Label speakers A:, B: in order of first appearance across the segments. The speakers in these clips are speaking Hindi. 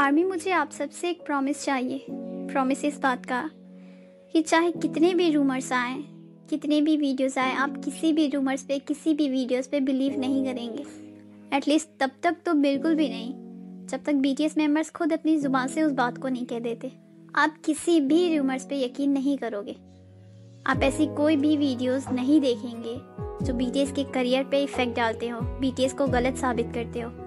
A: आर्मी, मुझे आप सबसे एक प्रॉमिस चाहिए। प्रॉमिस इस बात का कि चाहे कितने भी रूमर्स आए, कितने भी वीडियोस आए, आप किसी भी रूमर्स पे, किसी भी वीडियोस पे बिलीव नहीं करेंगे। एटलीस्ट तब तक तो बिल्कुल भी नहीं, जब तक बी मेंबर्स खुद अपनी ज़ुबान से उस बात को नहीं कह देते। आप किसी भी रूमर्स पे यकीन नहीं करोगे। आप ऐसी कोई भी वीडियोस नहीं देखेंगे जो बीटीएस के करियर पे इफ़ेक्ट डालते हो बीटीएस को गलत साबित करते हो।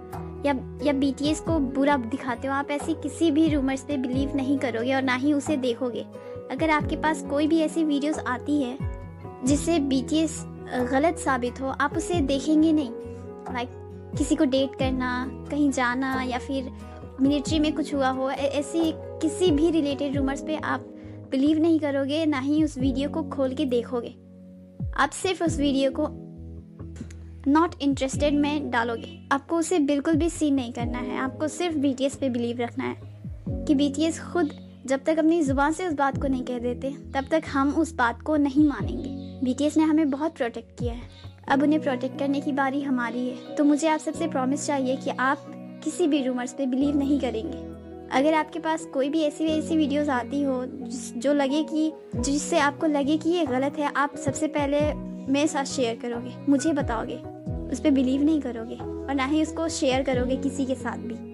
A: या या बीटीएस को बुरा दिखाते हो आप ऐसी किसी भी रूमर्स पे बिलीव नहीं करोगे और ना ही उसे देखोगे। अगर आपके पास कोई भी ऐसी वीडियोस आती है जिससे बीटीएस गलत साबित हो आप उसे देखेंगे नहीं। लाइक like, किसी को डेट करना कहीं जाना या फिर मिलिट्री में कुछ हुआ हो ऐसी किसी भी रिलेटेड रूमर्स पे आप बिलीव नहीं करोगे ना ही उस वीडियो को खोल के देखोगे। आप सिर्फ़ उस वीडियो को नॉट इंटरेस्टेड में डालोगे। आपको उसे बिल्कुल भी सीन नहीं करना है। आपको सिर्फ़ बीटीएस पे बिलीव रखना है कि बीटीएस खुद जब तक अपनी ज़ुबान से उस बात को नहीं कह देते, तब तक हम उस बात को नहीं मानेंगे। बीटीएस ने हमें बहुत प्रोटेक्ट किया है। अब उन्हें प्रोटेक्ट करने की बारी हमारी है। तो मुझे आप सबसे प्रॉमिस चाहिए कि आप किसी भी रूमर्स पे बिलीव नहीं करेंगे। अगर आपके पास कोई भी ऐसी ऐसी वीडियोस आती हो जो लगे कि जिससे आपको लगे कि ये गलत है, आप सबसे पहले मेरे साथ शेयर करोगे। मुझे बताओगे। उस पर बिलीव नहीं करोगे और ना ही उसको शेयर करोगे किसी के साथ भी।